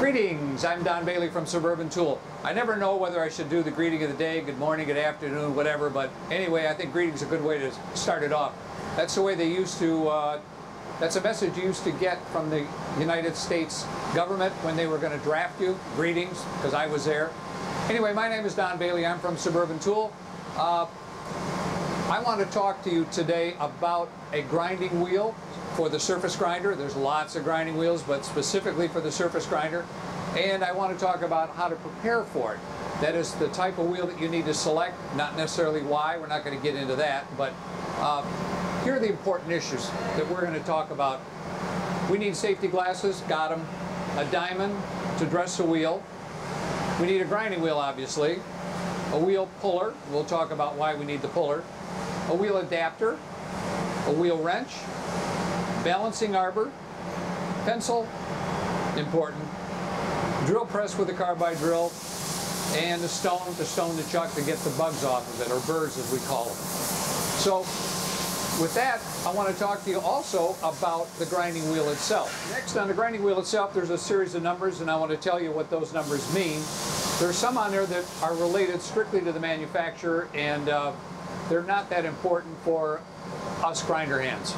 Greetings, I'm Don Bailey from Suburban Tool. I never know whether I should do the greeting of the day, good morning, good afternoon, whatever, but anyway, I think greeting's a good way to start it off. That's the way they used to, uh, that's a message you used to get from the United States government when they were going to draft you. Greetings, because I was there. Anyway, my name is Don Bailey. I'm from Suburban Tool. Uh, I want to talk to you today about a grinding wheel for the surface grinder. There's lots of grinding wheels, but specifically for the surface grinder. And I want to talk about how to prepare for it. That is the type of wheel that you need to select, not necessarily why. We're not going to get into that, but uh, here are the important issues that we're going to talk about. We need safety glasses, got them. A diamond to dress the wheel. We need a grinding wheel, obviously. A wheel puller. We'll talk about why we need the puller. A wheel adapter. A wheel wrench balancing arbor, pencil, important, drill press with a carbide drill, and a stone to stone the chuck to get the bugs off of it, or burrs as we call them. So with that, I want to talk to you also about the grinding wheel itself. Next, on the grinding wheel itself, there's a series of numbers, and I want to tell you what those numbers mean. There's some on there that are related strictly to the manufacturer, and uh, they're not that important for us grinder hands.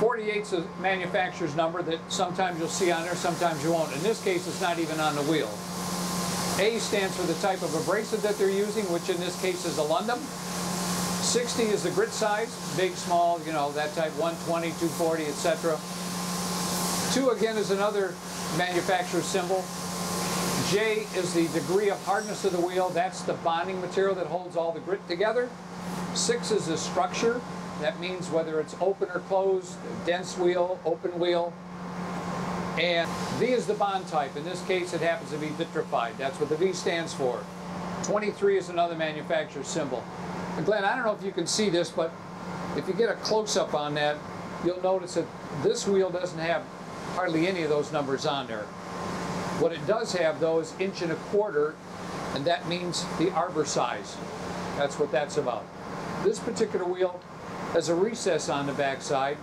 48 is a manufacturer's number that sometimes you'll see on there, sometimes you won't. In this case, it's not even on the wheel. A stands for the type of abrasive that they're using, which in this case is Alundum. 60 is the grit size, big, small, you know, that type, 120, 240, etc. 2 again is another manufacturer's symbol. J is the degree of hardness of the wheel. That's the bonding material that holds all the grit together. 6 is the structure. That means whether it's open or closed, dense wheel, open wheel. And V is the bond type. In this case, it happens to be vitrified. That's what the V stands for. 23 is another manufacturer's symbol. And Glenn, I don't know if you can see this, but if you get a close-up on that, you'll notice that this wheel doesn't have hardly any of those numbers on there. What it does have, though, is inch and a quarter, and that means the arbor size. That's what that's about. This particular wheel has a recess on the backside.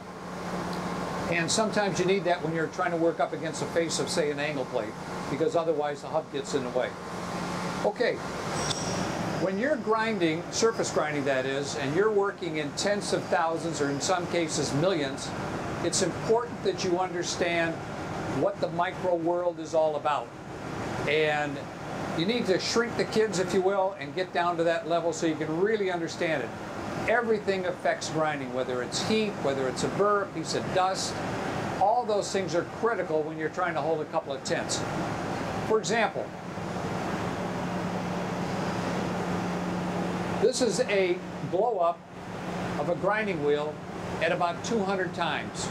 And sometimes you need that when you're trying to work up against the face of, say, an angle plate, because otherwise the hub gets in the way. Okay, when you're grinding, surface grinding that is, and you're working in tens of thousands or in some cases millions, it's important that you understand what the micro world is all about. And you need to shrink the kids, if you will, and get down to that level so you can really understand it everything affects grinding, whether it's heat, whether it's a burr, a piece of dust. All those things are critical when you're trying to hold a couple of tenths. For example, this is a blow up of a grinding wheel at about 200 times.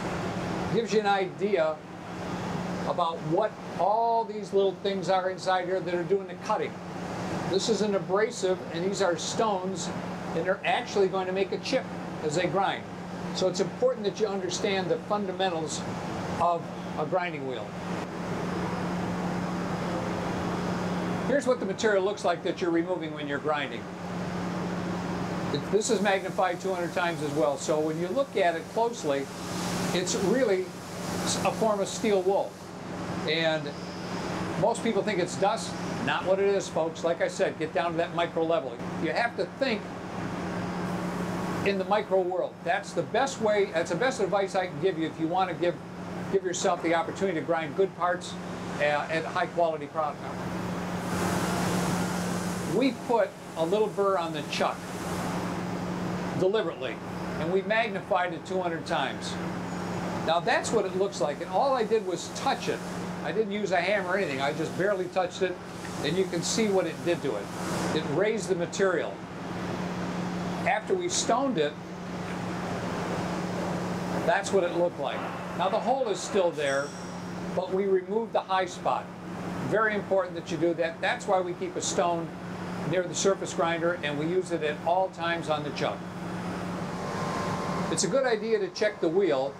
Gives you an idea about what all these little things are inside here that are doing the cutting. This is an abrasive and these are stones and they're actually going to make a chip as they grind. So it's important that you understand the fundamentals of a grinding wheel. Here's what the material looks like that you're removing when you're grinding. This is magnified 200 times as well, so when you look at it closely, it's really a form of steel wool. And most people think it's dust. Not what it is, folks. Like I said, get down to that micro level. You have to think in the micro world. That's the best way, that's the best advice I can give you if you want to give, give yourself the opportunity to grind good parts uh, at high quality product. We put a little burr on the chuck deliberately and we magnified it 200 times. Now that's what it looks like and all I did was touch it. I didn't use a hammer or anything, I just barely touched it and you can see what it did to it. It raised the material after we stoned it, that's what it looked like. Now the hole is still there, but we removed the high spot. Very important that you do that. That's why we keep a stone near the surface grinder and we use it at all times on the chuck. It's a good idea to check the wheel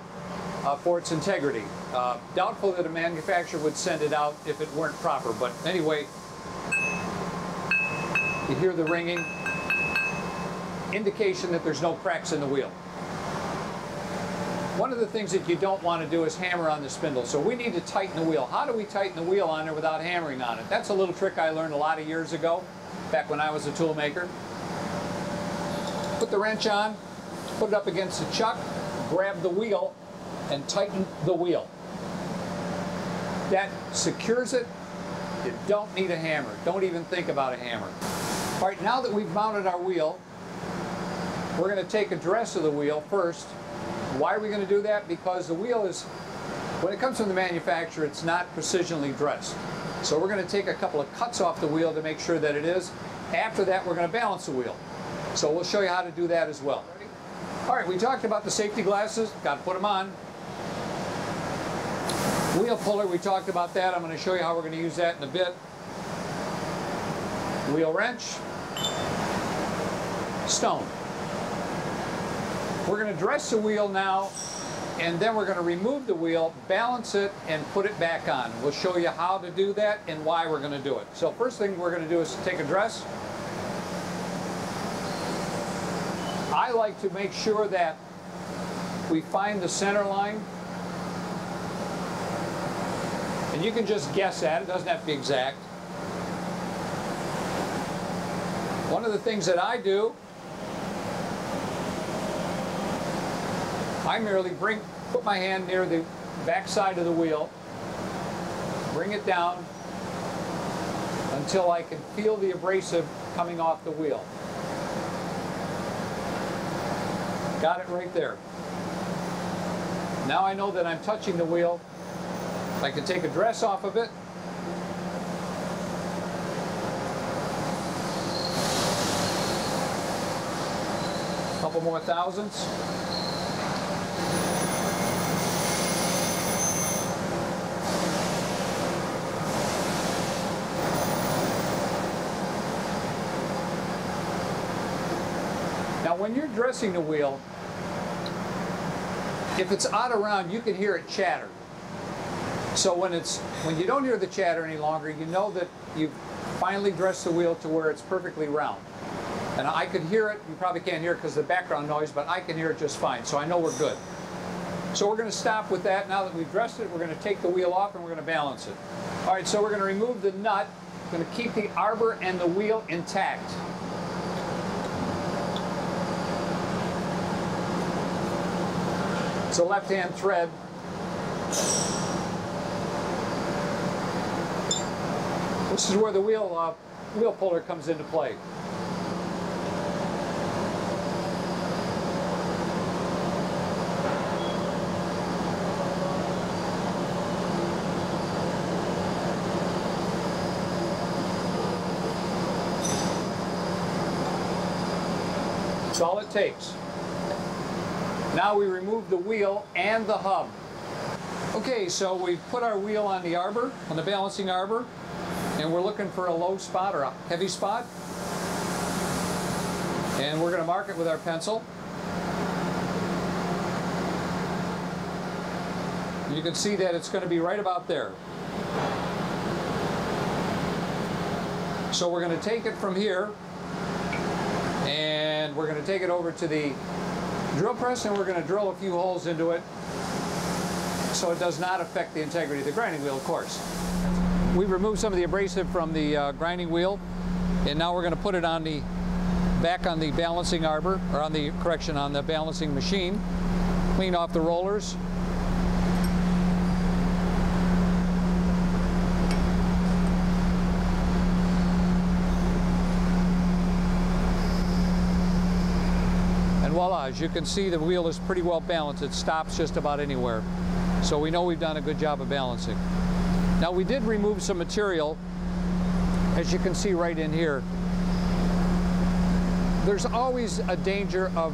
uh, for its integrity. Uh, doubtful that a manufacturer would send it out if it weren't proper, but anyway, you hear the ringing, indication that there's no cracks in the wheel. one of the things that you don't want to do is hammer on the spindle. So we need to tighten the wheel. How do we tighten the wheel on there without hammering on it? That's a little trick I learned a lot of years ago, back when I was a tool maker. Put the wrench on, put it up against the chuck, grab the wheel, and tighten the wheel. That secures it. You don't need a hammer. Don't even think about a hammer. All right, now that we've mounted our wheel, we're going to take a dress of the wheel first. Why are we going to do that? Because the wheel is, when it comes from the manufacturer, it's not precisionally dressed. So we're going to take a couple of cuts off the wheel to make sure that it is. After that, we're going to balance the wheel. So we'll show you how to do that as well. All right, we talked about the safety glasses. Got to put them on. Wheel puller, we talked about that. I'm going to show you how we're going to use that in a bit. Wheel wrench. Stone. We're going to dress the wheel now, and then we're going to remove the wheel, balance it, and put it back on. We'll show you how to do that and why we're going to do it. So first thing we're going to do is take a dress. I like to make sure that we find the center line. And you can just guess at it, it doesn't have to be exact. One of the things that I do I merely bring, put my hand near the back side of the wheel, bring it down until I can feel the abrasive coming off the wheel. Got it right there. Now I know that I'm touching the wheel. I can take a dress off of it. Couple more thousandths. When you're dressing the wheel, if it's out around, you can hear it chatter. So when it's when you don't hear the chatter any longer, you know that you've finally dressed the wheel to where it's perfectly round. And I could hear it, you probably can't hear it because of the background noise, but I can hear it just fine, so I know we're good. So we're going to stop with that. Now that we've dressed it, we're going to take the wheel off and we're going to balance it. All right, so we're going to remove the nut. We're going to keep the arbor and the wheel intact. It's a left-hand thread. This is where the wheel, uh, wheel puller comes into play. That's all it takes. Now we remove the wheel and the hub. Okay, so we've put our wheel on the arbor, on the balancing arbor, and we're looking for a low spot or a heavy spot. And we're going to mark it with our pencil. You can see that it's going to be right about there. So we're going to take it from here and we're going to take it over to the drill press and we're going to drill a few holes into it so it does not affect the integrity of the grinding wheel, of course. We removed some of the abrasive from the uh, grinding wheel and now we're going to put it on the back on the balancing arbor, or on the, correction, on the balancing machine. Clean off the rollers. Voila, as you can see, the wheel is pretty well balanced. It stops just about anywhere. So we know we've done a good job of balancing. Now we did remove some material, as you can see right in here. There's always a danger of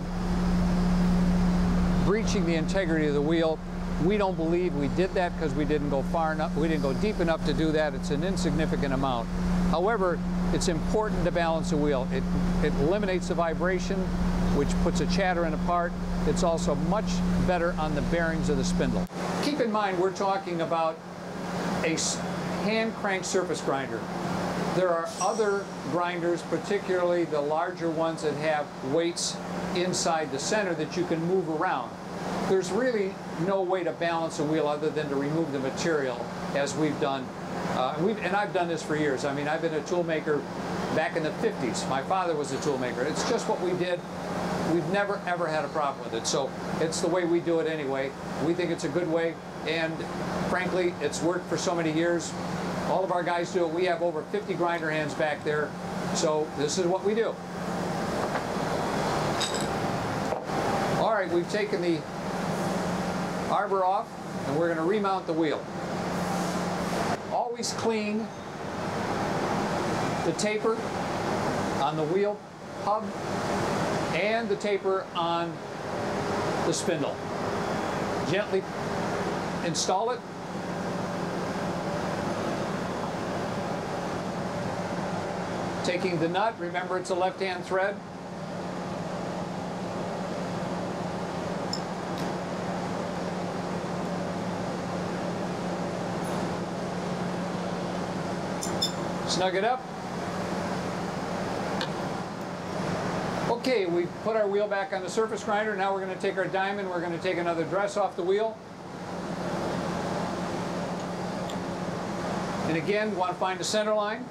breaching the integrity of the wheel. We don't believe we did that because we didn't go far enough, we didn't go deep enough to do that. It's an insignificant amount. However, it's important to balance the wheel. It, it eliminates the vibration, which puts a chatter in a part. It's also much better on the bearings of the spindle. Keep in mind, we're talking about a hand crank surface grinder. There are other grinders, particularly the larger ones that have weights inside the center that you can move around. there's really no way to balance a wheel other than to remove the material as we've done. Uh, we've, and I've done this for years. I mean, I've been a tool maker back in the 50s. My father was a toolmaker. It's just what we did. We've never, ever had a problem with it. So it's the way we do it anyway. We think it's a good way. And frankly, it's worked for so many years. All of our guys do it. We have over 50 grinder hands back there. So this is what we do. All right, we've taken the arbor off and we're going to remount the wheel. Always clean the taper on the wheel hub and the taper on the spindle. Gently install it. Taking the nut, remember it's a left-hand thread. Snug it up. Okay, we put our wheel back on the surface grinder. Now we're going to take our diamond, we're going to take another dress off the wheel. And again, we want to find the center line.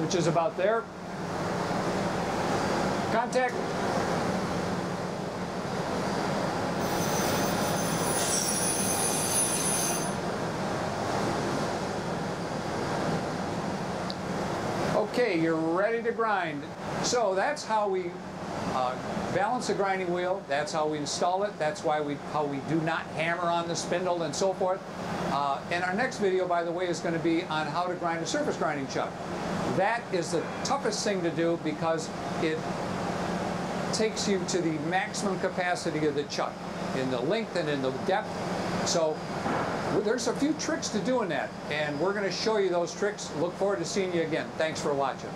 Which is about there. Contact. Okay, you're ready to grind. So that's how we uh, balance the grinding wheel. That's how we install it. That's why we how we do not hammer on the spindle and so forth. Uh, and our next video, by the way, is going to be on how to grind a surface grinding chuck. That is the toughest thing to do because it takes you to the maximum capacity of the chuck in the length and in the depth. So there's a few tricks to doing that, and we're going to show you those tricks. Look forward to seeing you again. Thanks for watching.